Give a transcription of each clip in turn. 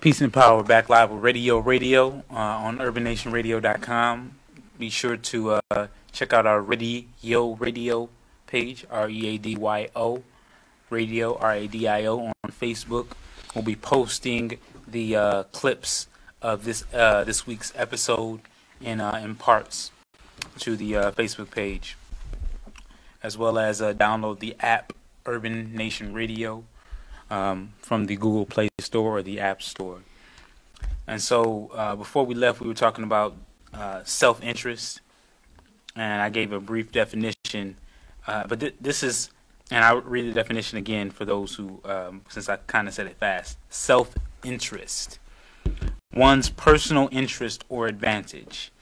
Peace and power. Back live with Readyo Radio uh, on UrbanNationRadio.com. Be sure to uh, check out our Readyo Radio page, R E A D Y O, Radio R A D I O on Facebook. We'll be posting the uh, clips of this uh, this week's episode in uh, in parts to the uh, Facebook page, as well as download the app Urban Nation Radio um, from the Google Play Store or the App Store. And so uh, before we left, we were talking about uh, self interest, and I gave a brief definition. Uh, but th- this is, and I'll read the definition again for those who, um, since I kind of said it fast self interest. One's personal interest or advantage,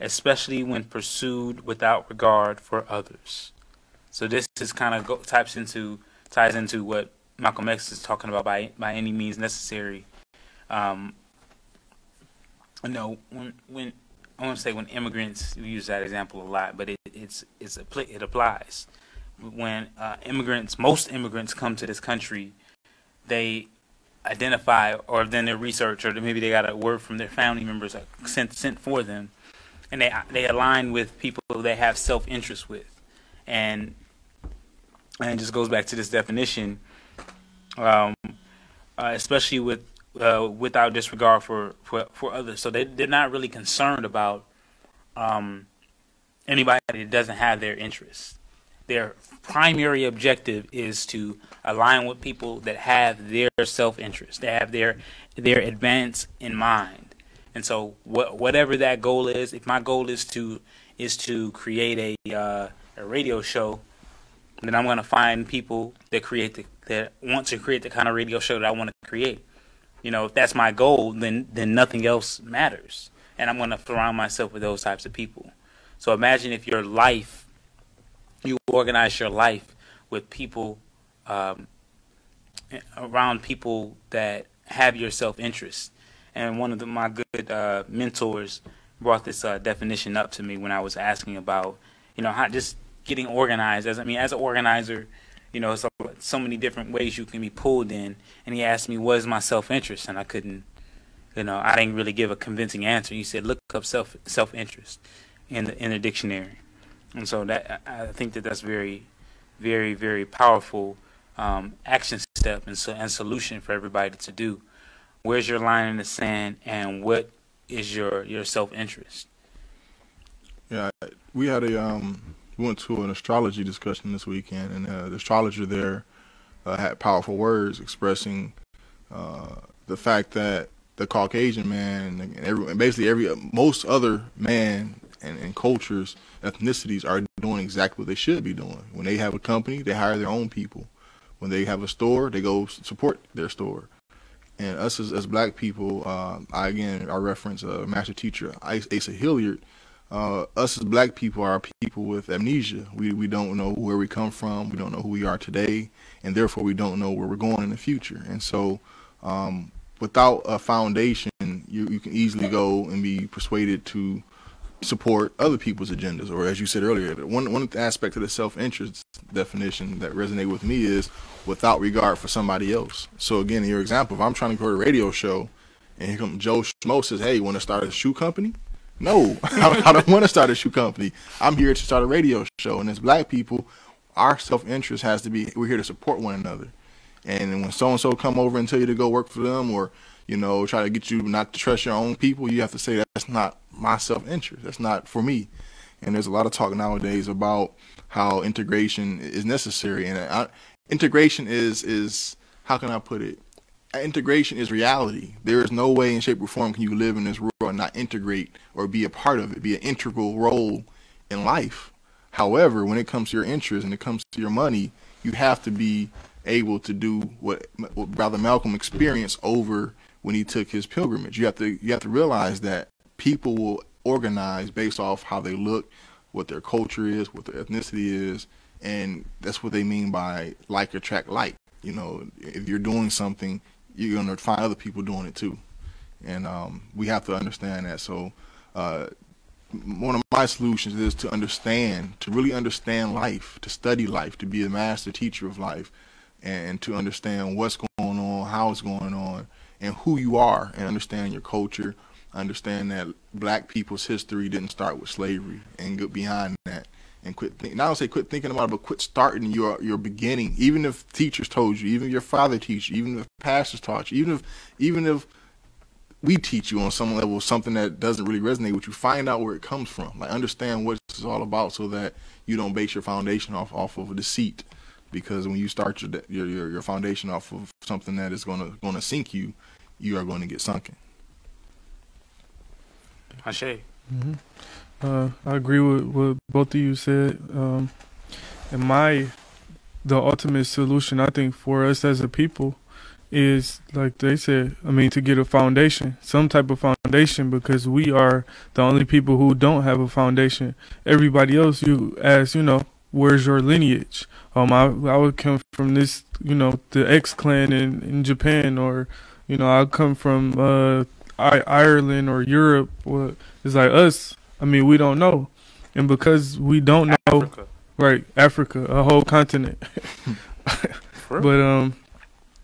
especially when pursued without regard for others. So this is kind of go- types into ties into what Malcolm X is talking about by by any means necessary. Um, you know, when when I want to say when immigrants we use that example a lot, but it, it's it's it applies. When uh, immigrants, most immigrants come to this country, they identify or then their research or maybe they got a word from their family members sent sent for them, and they they align with people they have self interest with, and and it just goes back to this definition um, uh, especially with uh, without disregard for, for, for others. So they they're not really concerned about um, anybody that doesn't have their interests. Their primary objective is to align with people that have their self interest. They have their their advance in mind. And so what whatever that goal is, if my goal is to is to create a uh, a radio show, then I'm going to find people that create the that want to create the kind of radio show that I want to create. You know, if that's my goal, then then nothing else matters, and I'm going to surround myself with those types of people. So imagine if your life, you organize your life with people um, around people that have your self interest. And one of the, my good uh, mentors brought this uh, definition up to me when I was asking about, you know, how just getting organized. As I mean, as an organizer, you know, so so many different ways you can be pulled in. And he asked me, "What is my self interest?" And I couldn't, you know, I didn't really give a convincing answer. He said, "Look up self self interest in the in the dictionary." And so that I think that that's very, very, very powerful um, action step and so and solution for everybody to do. Where's your line in the sand, and what is your your self interest? Yeah, we had a um we went to an astrology discussion this weekend, and uh, the astrologer there uh, had powerful words expressing uh, the fact that the Caucasian man and, every, and basically every most other man and, and, cultures, ethnicities are doing exactly what they should be doing. When they have a company, they hire their own people. When they have a store, they go support their store. And us as, as black people, uh, I again I reference a uh, master teacher Asa Hilliard uh, us as black people are people with amnesia. We we don't know where we come from. We don't know who we are today, and therefore we don't know where we're going in the future. And so, um, without a foundation, you you can easily go and be persuaded to support other people's agendas. Or as you said earlier, one one aspect of the self interest definition that resonated with me is without regard for somebody else. So again, in your example, if I'm trying to create a radio show, and here comes Joe Schmo says, "Hey, you want to start a shoe company?" No, I, don't want to start a shoe company. I'm here to start a radio show. And as black people, our self interest has to be we're here to support one another. And when so and so come over and tell you to go work for them, or you know try to get you not to trust your own people, you have to say that's not my self interest. That's not for me. And there's a lot of talk nowadays about how integration is necessary, and I, integration is is how can I put it? Integration is reality. There is no way in shape or form can you live in this world and not integrate or be a part of it, be an integral role in life. However, when it comes to your interests and it comes to your money, you have to be able to do what, what Brother Malcolm experienced over when he took his pilgrimage. You have to you have to realize that people will organize based off how they look, what their culture is, what their ethnicity is, and that's what they mean by like attract like. You know, if you're doing something, you're going to find other people doing it too. And um, we have to understand that. So, uh, one of my solutions is to understand, to really understand life, to study life, to be a master teacher of life, and to understand what's going on, how it's going on, and who you are and understand your culture, understand that black people's history didn't start with slavery and get behind that and quit thinking. Not say quit thinking about it, but quit starting your your beginning. Even if teachers told you, even if your father teach you, even if pastors taught you, even if even if we teach you on some level something that doesn't really resonate with you, find out where it comes from. Like understand what it's all about, so that you don't base your foundation off off of a deceit. Because when you start your your your, your foundation off of something that is gonna gonna sink you, you are going to get sunken. Ashe. Mm-hmm. Uh, I agree with what both of you said. Um, and my, the ultimate solution, I think, for us as a people is, like they said, I mean, to get a foundation, some type of foundation, because we are the only people who don't have a foundation. Everybody else, you ask, you know, where's your lineage? Um, I, I would come from this, you know, the X clan in, in Japan, or, you know, I come from uh, I, Ireland or Europe. Well, it's like us. I mean, we don't know, and because we don't know, Africa. right? Africa, a whole continent. But um,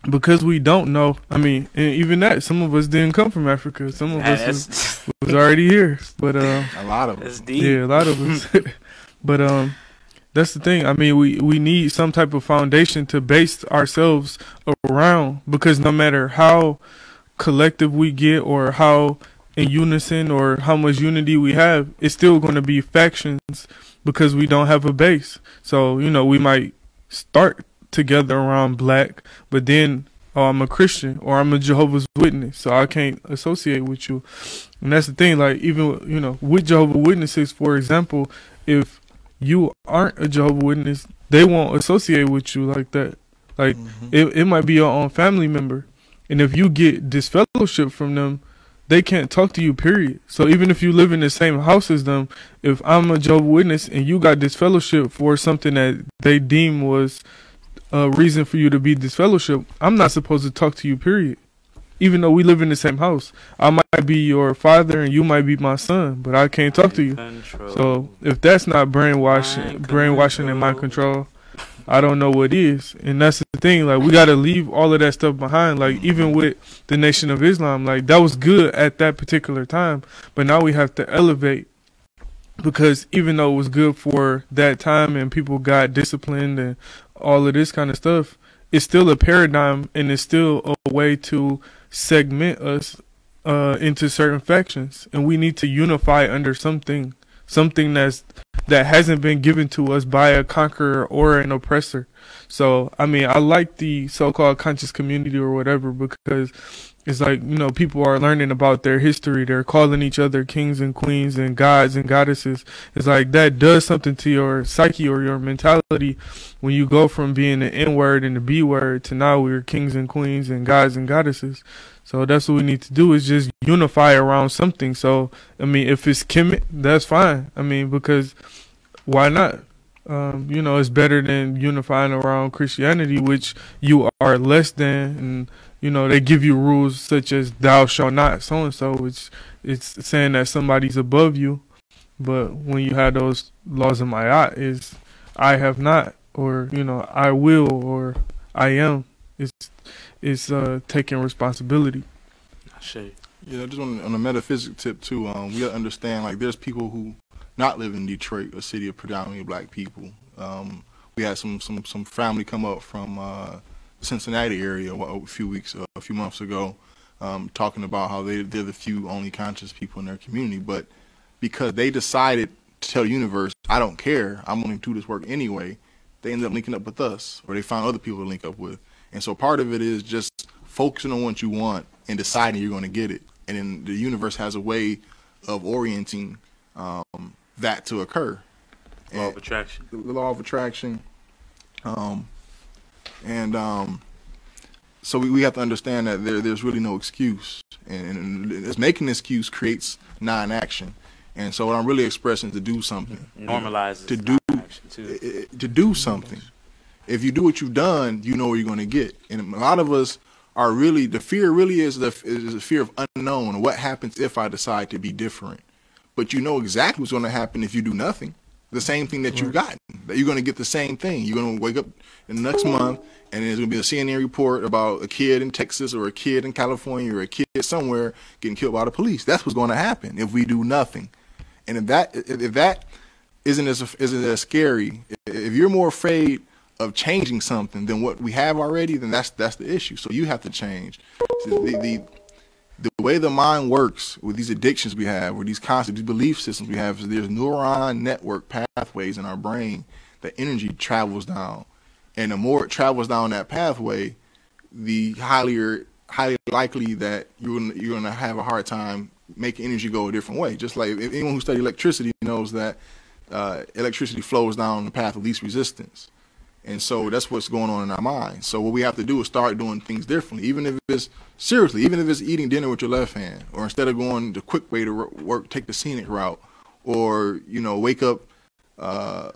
because we don't know, I mean, and even that, some of us didn't come from Africa. Some of us was, was already here. But um, A lot of us, yeah, a lot of us. but um, that's the thing. I mean, we we need some type of foundation to base ourselves around because no matter how collective we get or how in unison or how much unity we have, it's still going to be factions because we don't have a base. So you know, we might start together around black, but then oh, I'm a Christian or I'm a Jehovah's Witness, so I can't associate with you. And that's the thing, like even you know, with Jehovah's Witnesses, for example, if you aren't a Jehovah's Witness, they won't associate with you like that. Like Mhm. it, it might be your own family member, and if you get disfellowship from them, they can't talk to you. Period. So even if you live in the same house as them, if I'm a Jehovah's Witness and you got disfellowship for something that they deem was a reason for you to be disfellowship, I'm not supposed to talk to you. Period. Even though we live in the same house, I might be your father and you might be my son, but I can't talk to you. So if that's not brainwashing, brainwashing and mind control. I don't know what is. And that's thing. Like we got to leave all of that stuff behind. Like even with the Nation of Islam, like that was good at that particular time, but now we have to elevate because even though it was good for that time and people got disciplined and all of this kind of stuff, it's still a paradigm and it's still a way to segment us uh, into certain factions, and we need to unify under something, something that's that hasn't been given to us by a conqueror or an oppressor. So, I mean, I like the so-called conscious community or whatever because it's like you know people are learning about their history. They're calling each other kings and queens and gods and goddesses. It's like that does something to your psyche or your mentality when you go from being the N word and the B word to now we're kings and queens and gods and goddesses. So that's what we need to do is just unify around something. So I mean, if it's Kemet, that's fine. I mean, because why not? Um, you know, it's better than unifying around Christianity, which you are less than, and you know they give you rules such as "Thou shalt not," so and so. Which it's saying that somebody's above you, but when you have those laws of Ma'at, is "I have not," or you know, "I will," or "I am." It's it's uh, taking responsibility. Shit. Yeah, just on, on a metaphysic tip too. Um, we gotta understand like there's people who not live in Detroit, a city of predominantly black people. Um, we had some some some family come up from uh, Cincinnati area a a few weeks uh, a few months ago, um, talking about how they they're the few only conscious people in their community, but because they decided to tell the universe, I don't care, I'm going to do this work anyway. They ended up linking up with us, or they found other people to link up with. And so part of it is just focusing on what you want and deciding you're going to get it. And then the universe has a way of orienting um, that to occur. Law of attraction. the law of attraction. Um, and um, so we, we have to understand that there, there's really no excuse. And, and it's making an excuse creates non-action. And so what I'm really expressing is to do something. Normalizes To do- action too. I- I- to do something. If you do what you've done, you know where you're going to get. And a lot of us are really the fear really is the is the fear of unknown. What happens if I decide to be different? But you know exactly what's going to happen if you do nothing. the same thing that you've gotten. That you're going to get the same thing. You're going to wake up in the next month, and there's going to be a CNN report about a kid in Texas or a kid in California or a kid somewhere getting killed by the police. That's what's going to happen if we do nothing. And if that if that isn't as isn't as scary, if you're more afraid of changing something than what we have already, then that's that's the issue. So you have to change. the, the the way the mind works with these addictions we have, with these concepts, these belief systems we have, is there's neuron network pathways in our brain that energy travels down, and the more it travels down that pathway, the highly highly likely that you're gonna, you're gonna have a hard time making energy go a different way. Just like anyone who studied electricity knows that uh, electricity flows down the path of least resistance. And so that's what's going on in our minds. So what we have to do is start doing things differently, even if it's seriously, even if it's eating dinner with your left hand, or instead of going the quick way to work, take the scenic route, or you know, wake up uh,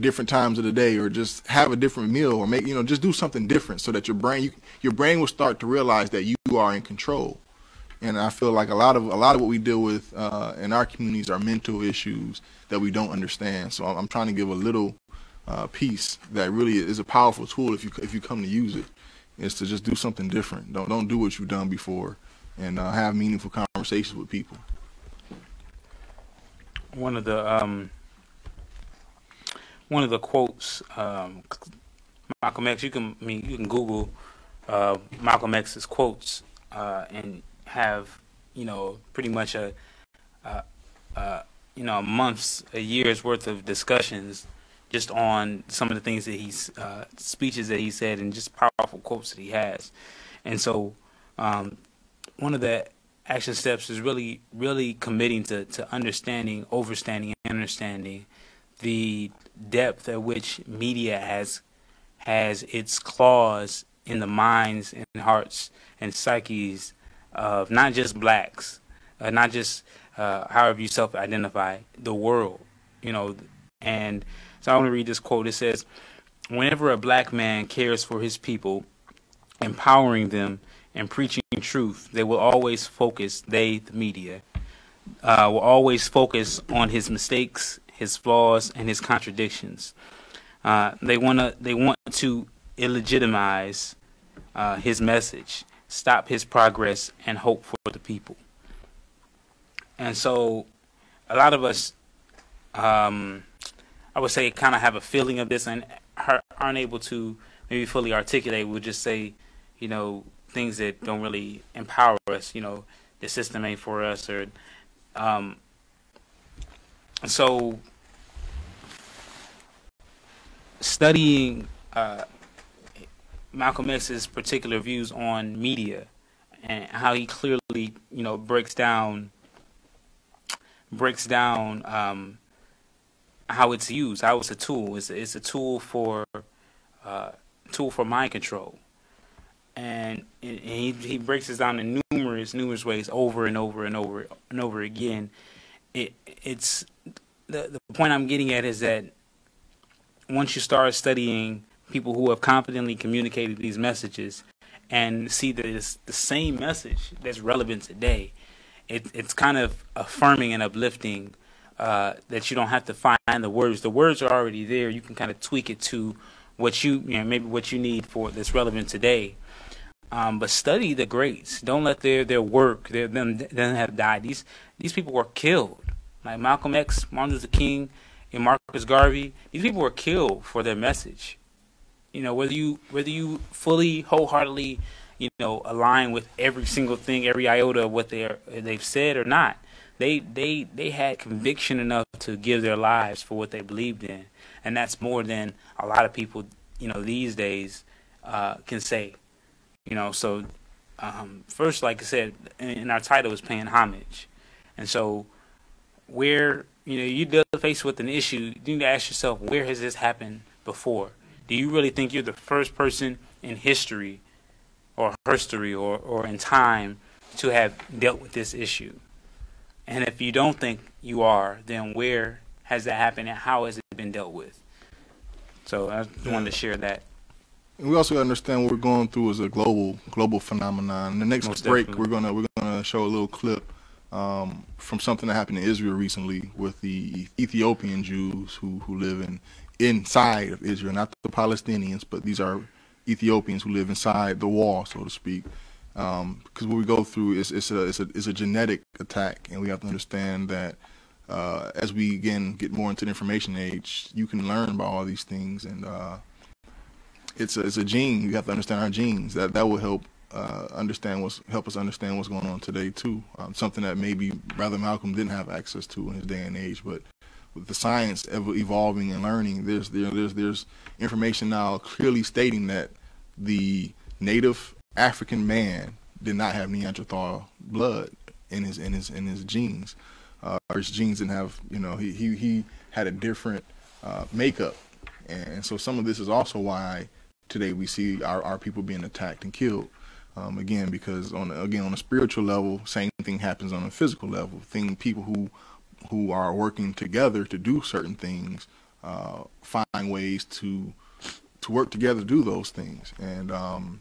different times of the day, or just have a different meal, or make you know, just do something different, so that your brain, you, your brain will start to realize that you are in control. And I feel like a lot of a lot of what we deal with uh, in our communities are mental issues that we don't understand. So I'm trying to give a little uh, piece that really is a powerful tool if you if you come to use it is to just do something different. Don't don't do what you've done before, and uh, have meaningful conversations with people. One of the um, one of the quotes, um, Malcolm X. You can I mean you can Google uh, Malcolm X's quotes uh, and have you know pretty much a, a, a you know months, a year's worth of discussions just on some of the things that he's uh, speeches that he said and just powerful quotes that he has. And so, um, one of the action steps is really, really committing to, to understanding, overstanding, and understanding the depth at which media has has its claws in the minds and hearts and psyches of not just blacks, uh, not just uh, however you self-identify, the world, you know, and so I want to read this quote. It says, Whenever a black man cares for his people, empowering them and preaching truth, they will always focus, they, the media, uh, will always focus on his mistakes, his flaws, and his contradictions. Uh, they wanna, they want to illegitimize uh, his message, stop his progress, and hope for the people. And so, a lot of us um, I would say kind of have a feeling of this and aren't able to maybe fully articulate. We'll just say, you know, things that don't really empower us. You know, the system ain't for us, or um, so studying uh, Malcolm X's particular views on media and how he clearly, you know, breaks down breaks down um, how it's used, how it's a tool. It's a, it's a tool for uh, tool for mind control, and, and he he breaks this down in numerous numerous ways over and over and over and over again. It it's the the point I'm getting at is that once you start studying people who have confidently communicated these messages and see that it's the same message that's relevant today, it, it's kind of affirming and uplifting uh, that you don't have to find the words. The words are already there. You can kind of tweak it to what you, you know, maybe what you need for that's relevant today. Um, but study the greats. Don't let their their work, their them them have died. These these people were killed. Like Malcolm X, Martin Luther King, and Marcus Garvey. These people were killed for their message. You know, whether you whether you fully wholeheartedly, you know, align with every single thing, every iota of what they are, they've said or not they they they had conviction enough to give their lives for what they believed in, and that's more than a lot of people you know these days uh, can say. You know, so um, first, like I said, in our title is paying homage, and so where you know you deal faced with an issue, you need to ask yourself where has this happened before. Do you really think you're the first person in history, or history, or or in time to have dealt with this issue? And if you don't think you are, then where has that happened and how has it been dealt with? So I just wanted to share that. And we also understand what we're going through is a global global phenomenon. In the next Most break, definitely. we're gonna we're gonna show a little clip um, from something that happened in Israel recently with the Ethiopian Jews who, who live in inside of Israel, not the Palestinians, but these are Ethiopians who live inside the wall, so to speak. Because um, what we go through is it's a, it's a it's a genetic attack, and we have to understand that uh, as we again get more into the information age, you can learn about all these things, and uh, it's a, it's a gene. You have to understand our genes. That that will help uh, understand what's help us understand what's going on today too. Um, something that maybe Brother Malcolm didn't have access to in his day and age, but with the science ever evolving and learning, there's there, there's there's information now clearly stating that the native African man did not have Neanderthal blood in his in his in his genes. Uh, his genes didn't have you know he he he had a different uh, makeup, and so some of this is also why today we see our, our people being attacked and killed. Um, again, because on again on a spiritual level, same thing happens on a physical level. Thing people who who are working together to do certain things uh, find ways to to work together to do those things, and um,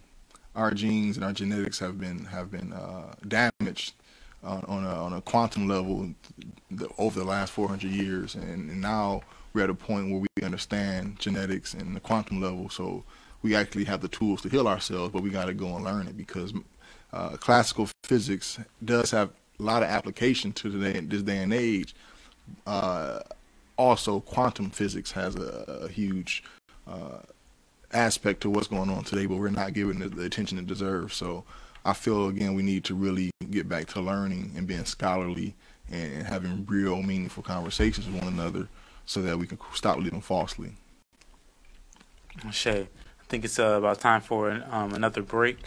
our genes and our genetics have been have been uh, damaged on, on, a, on a quantum level over the last 400 years, and, and now we're at a point where we understand genetics and the quantum level, so we actually have the tools to heal ourselves, but we got to go and learn it because uh, classical physics does have a lot of application to today, this day and age. Uh, also, quantum physics has a, a huge uh, aspect to what's going on today, but we're not giving it the attention it deserves. So I feel, again, we need to really get back to learning and being scholarly and having real, meaningful conversations with one another so that we can stop living falsely. Shay I think it's uh, about time for an, um, another break.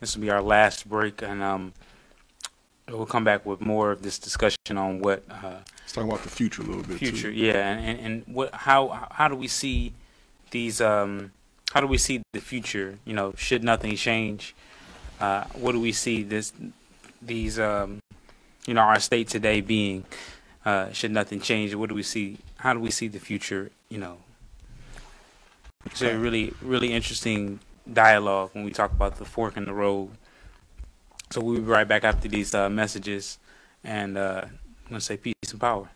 This will be our last break, and um, we'll come back with more of this discussion on what. Uh, Let's talk about the future a little bit. Future, too. yeah, and, and what how how do we see these um how do we see the future? You know, should nothing change, uh, what do we see this these um you know our state today being? Uh, should nothing change, what do we see? How do we see the future? You know, it's a really, really interesting dialogue when we talk about the fork in the road. So we'll be right back after these uh, messages, and uh, I'm gonna say peace and power.